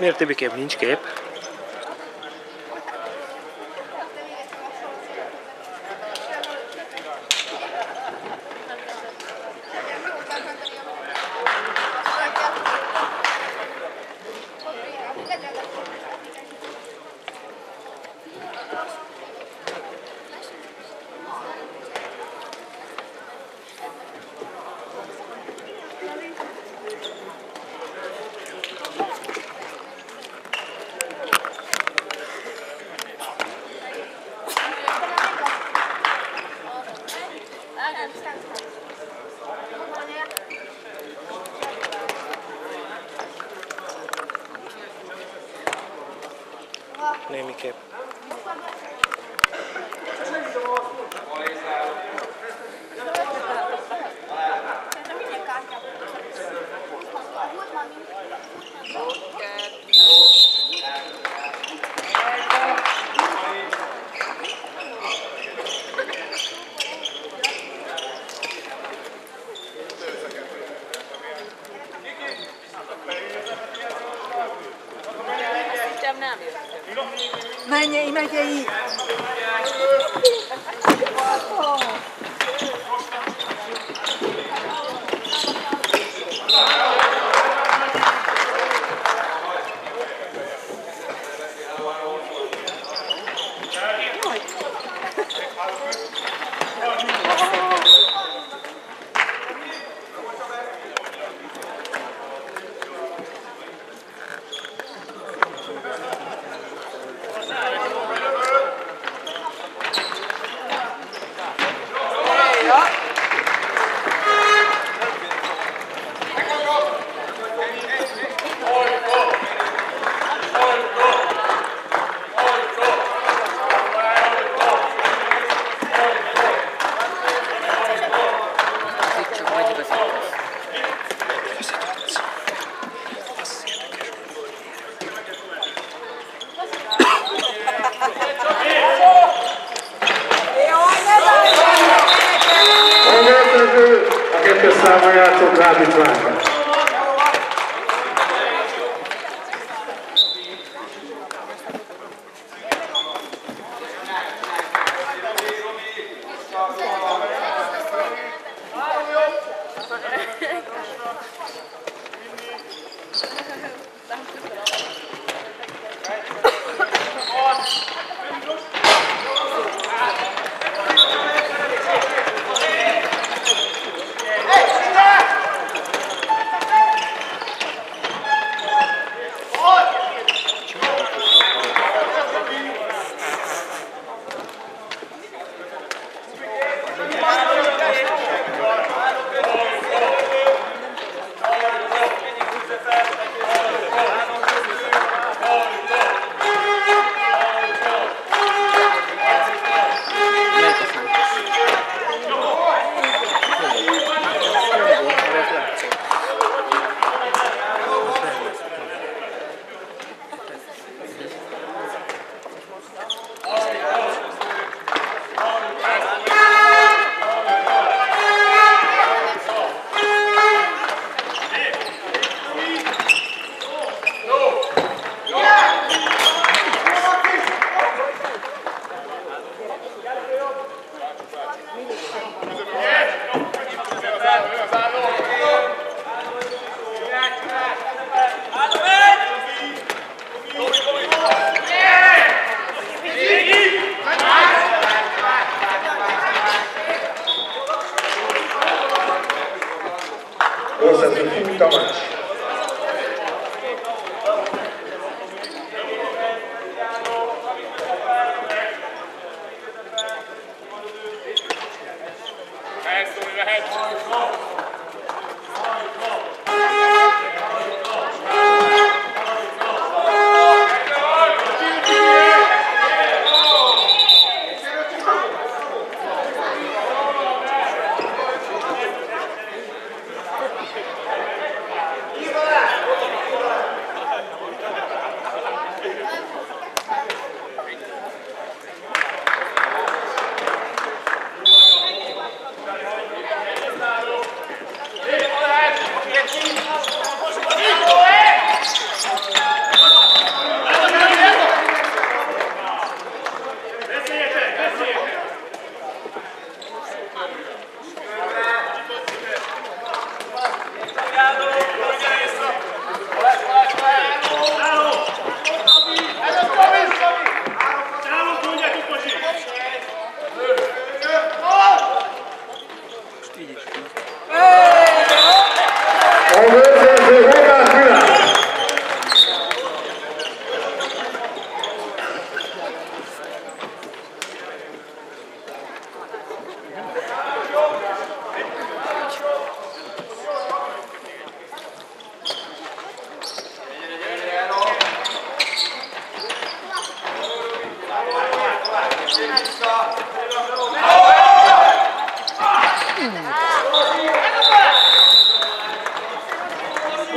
Մեր տեպի կեպ, ինչ կեպ։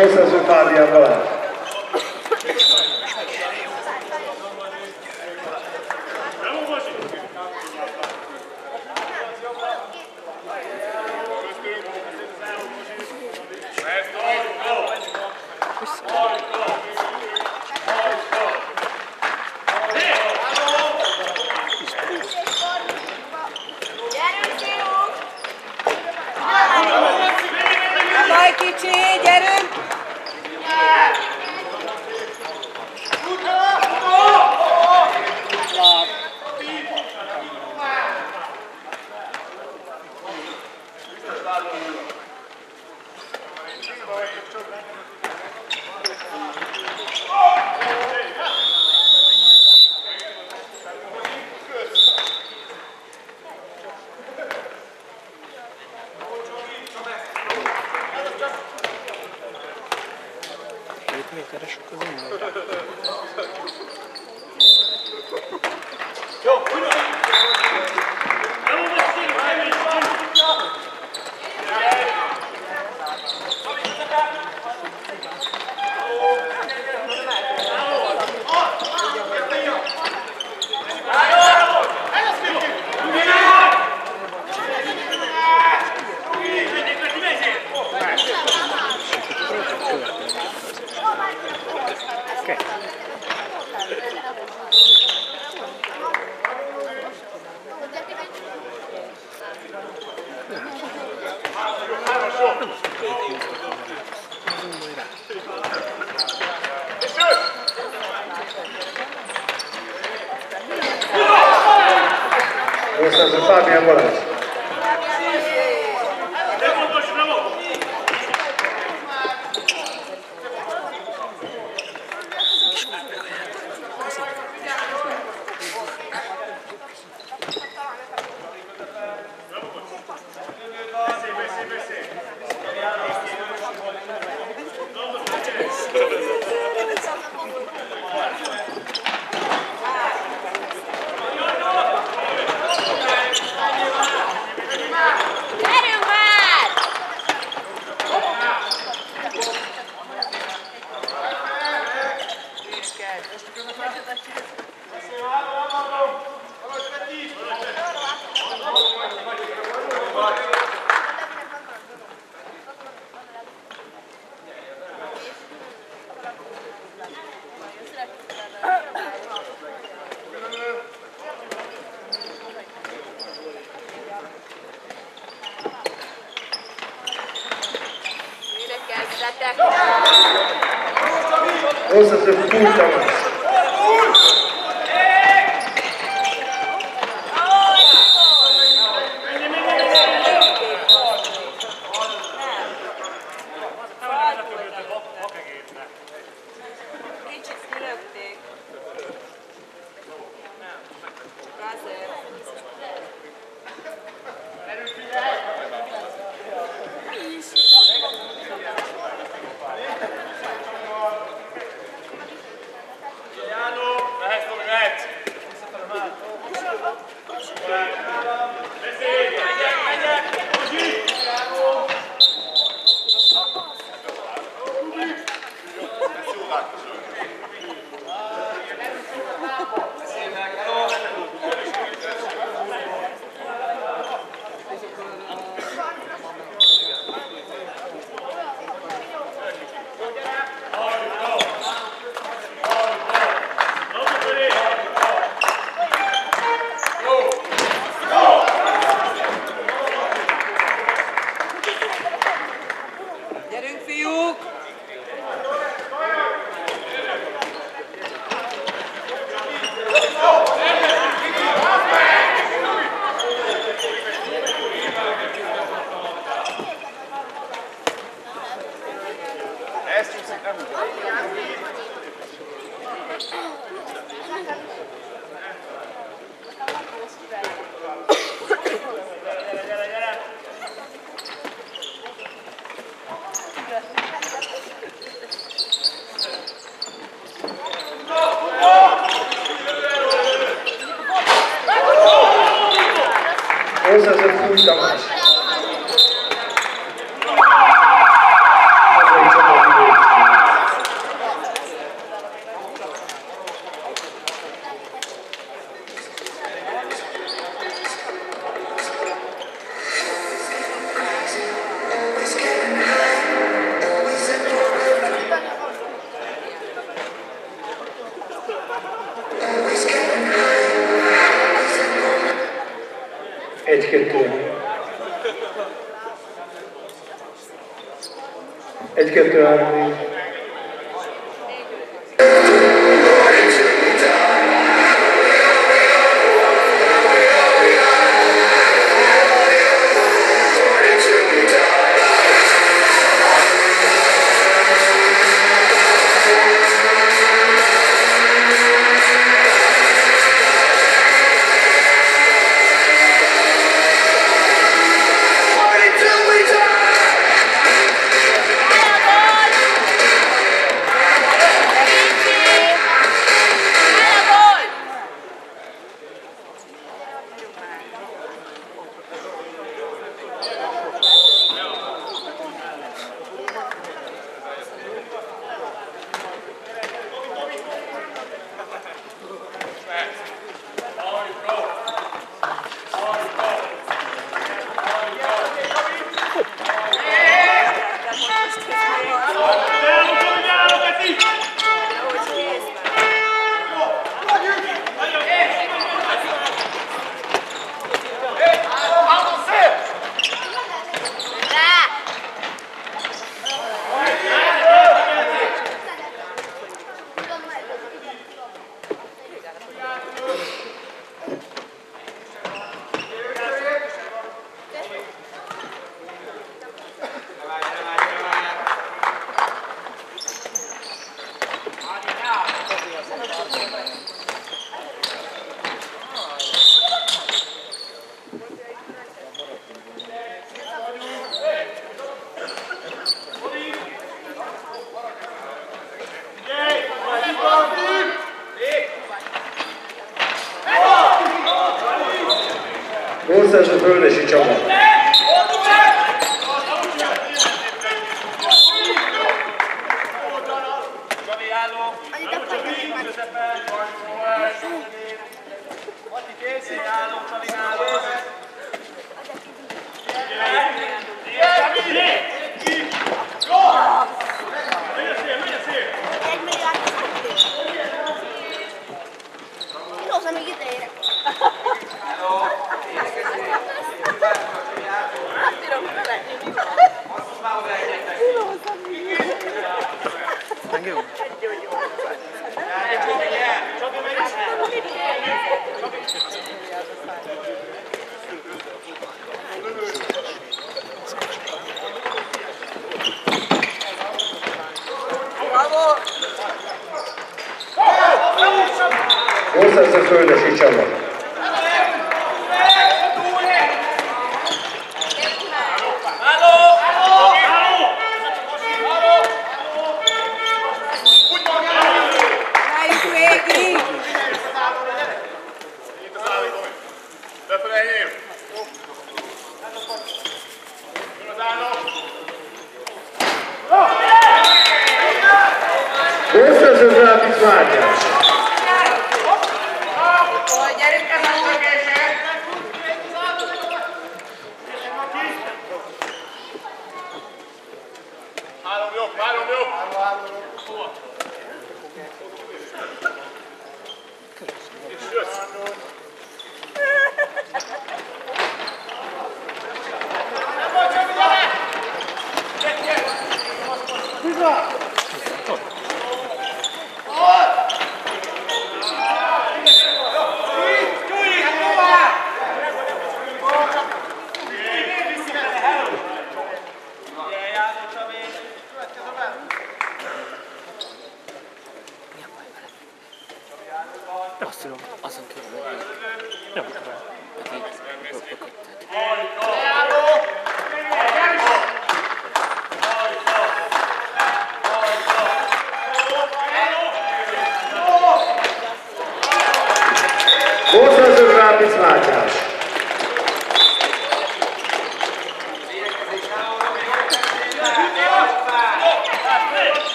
Essa é a Jutália, tienes que actuar Jön az álló!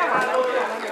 하나만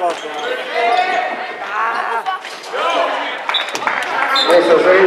Eso, soy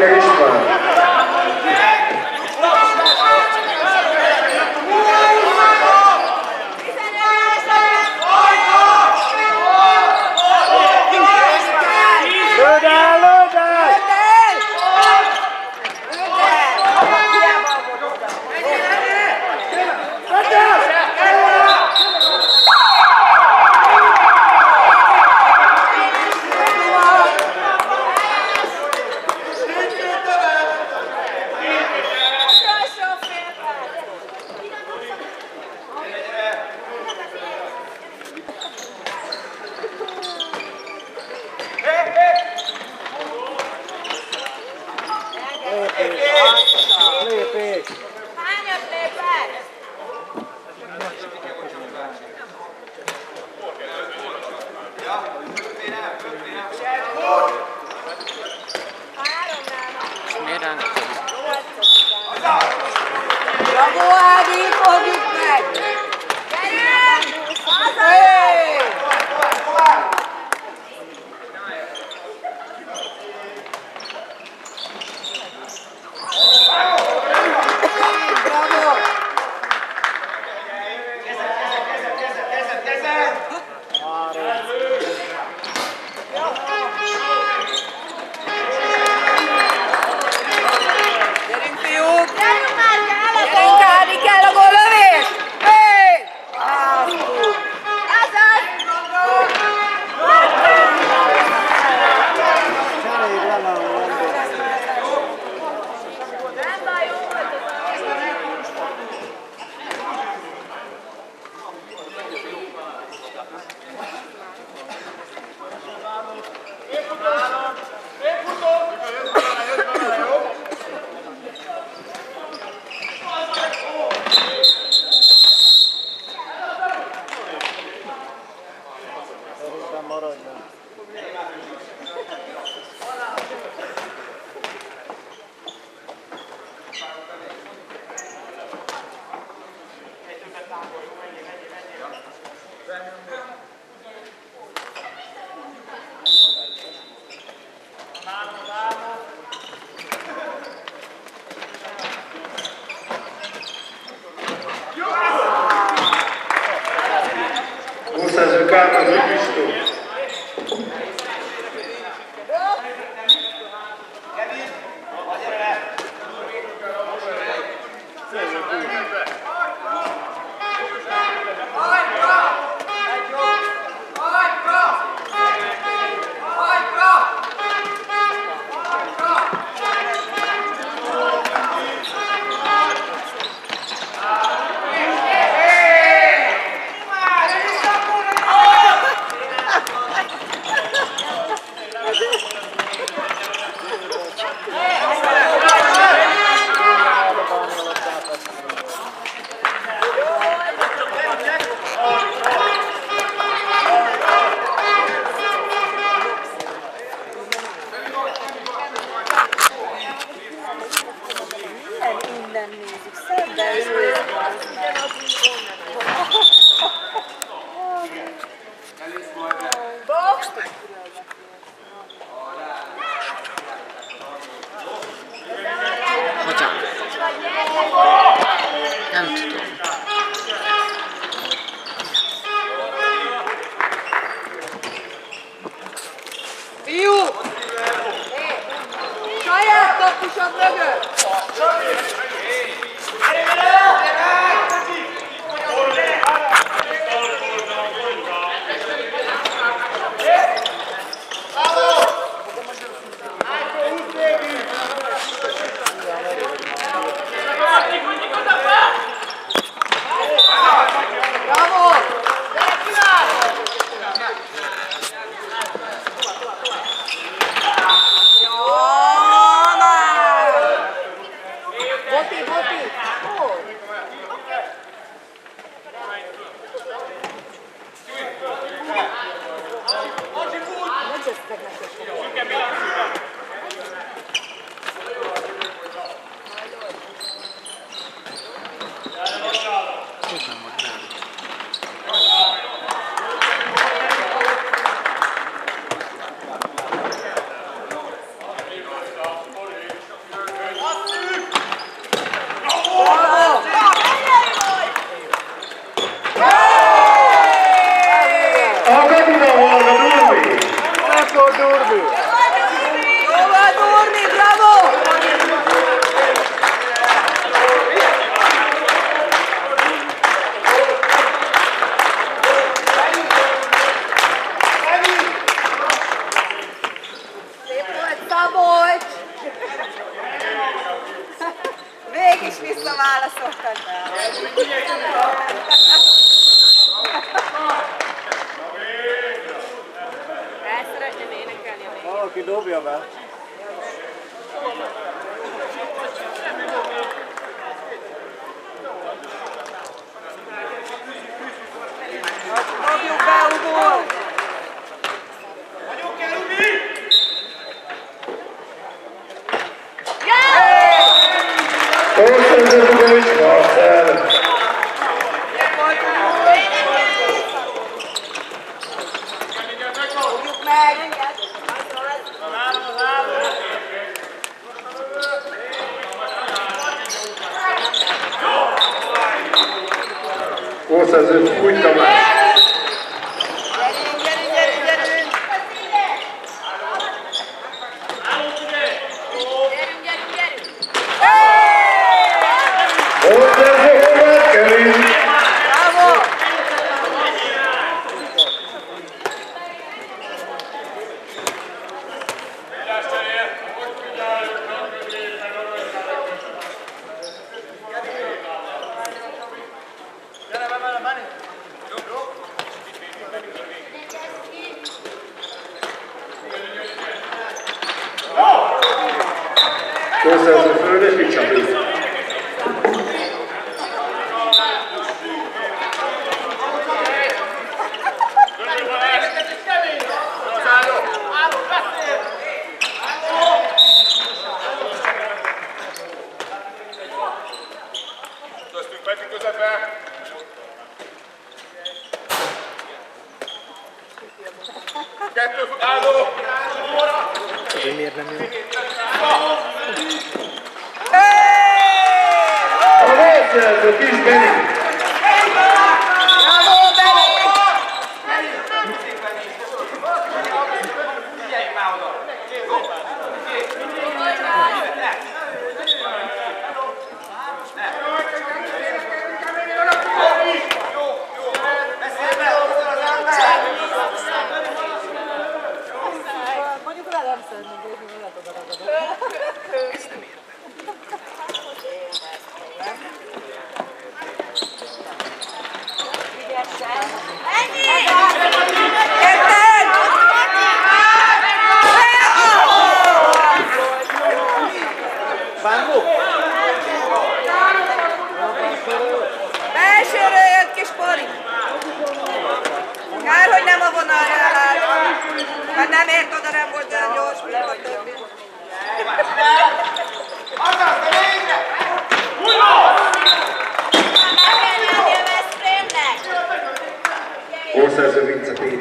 De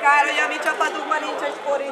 Kár, hogy a mi csapatunkban nincs egy pori.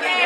Gyere meg,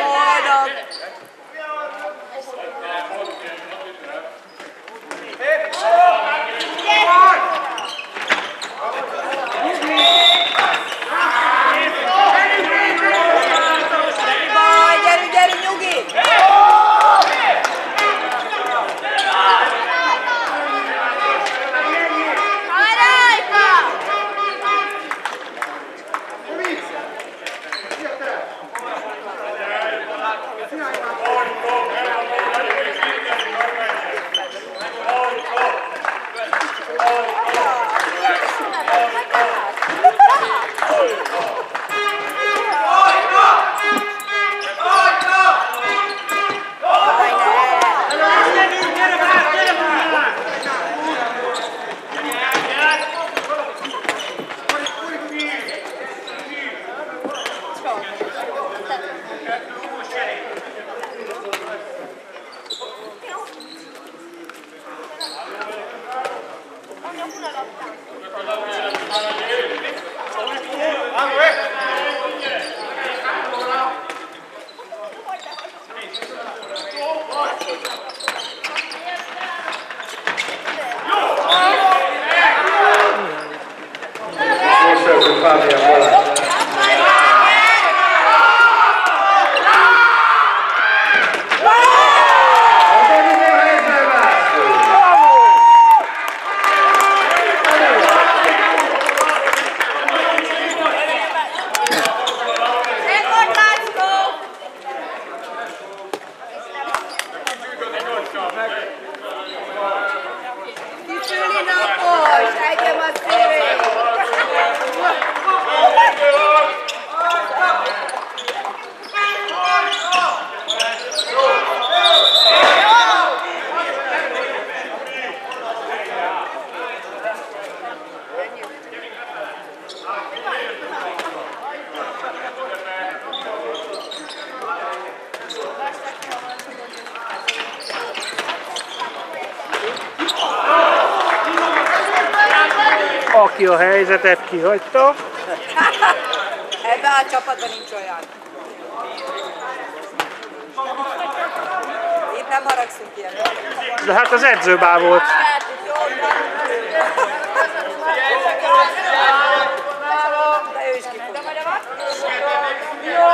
aki a helyzetet kihagyta. Ebben a csapatban nincs olyan. Itt nem haragszunk ilyen. De hát az edzőbá volt. Ki hogy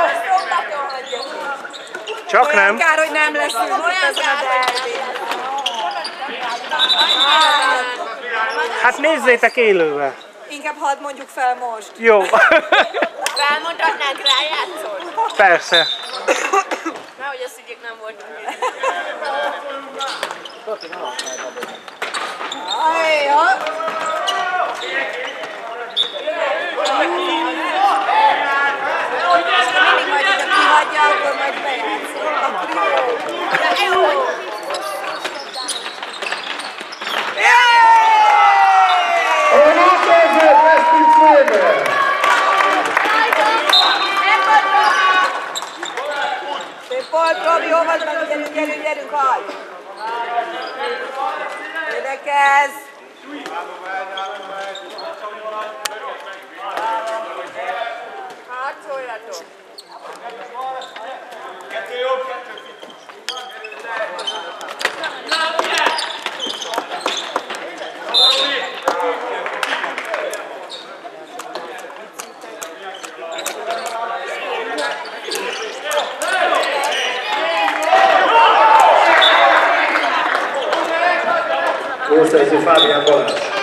Csak Olyan nem. kár, hogy nem leszünk itt ezen a derbin. Hát nézzétek élővel. Inkább hadd mondjuk fel most. Jó. Felmondhatnánk rá játszol? Persze. Mert hogy azt ügyek nem voltunk. Mindig majd, hogyha kihagyja, akkor majd bejátszik. Akkor jó. Szép volt, Robi, jó vagy, meg gyerünk, gyerünk, gyerünk, hajj! Érdekez! Harcoljatok! Gólszerző Fábián κεφάλι αγώνας.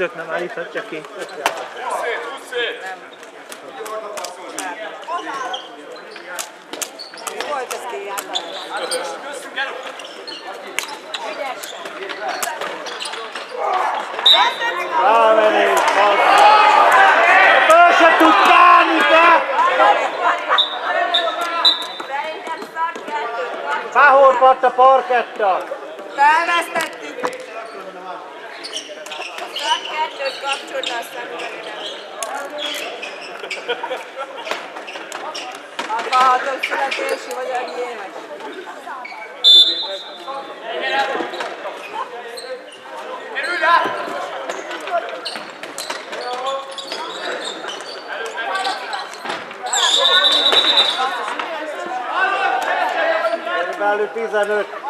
füstöt nem állíthatja ki. Volt ez Rámenés, Föl se tudtál, te! Fáhorpatta parketta! Felveszted hogy kapcsolna, aztán A hatok születési vagy a miének? Kerülj át! Előbb 15.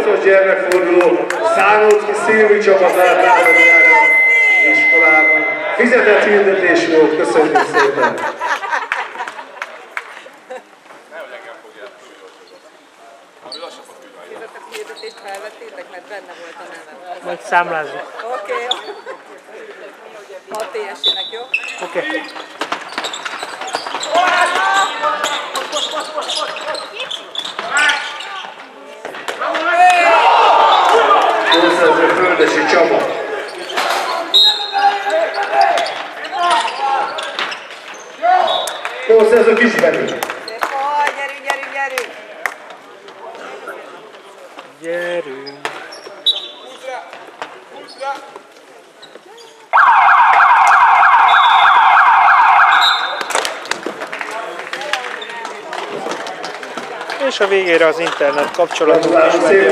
8-as gyermekforduló Szánócki Szilvi csapatát iskolában. Fizetett hirdetés volt, köszönjük szépen! Majd számlázzuk. Oké. Okay. A TSI-nek, jó? Oké. Okay. a végére az internet kapcsolatot is.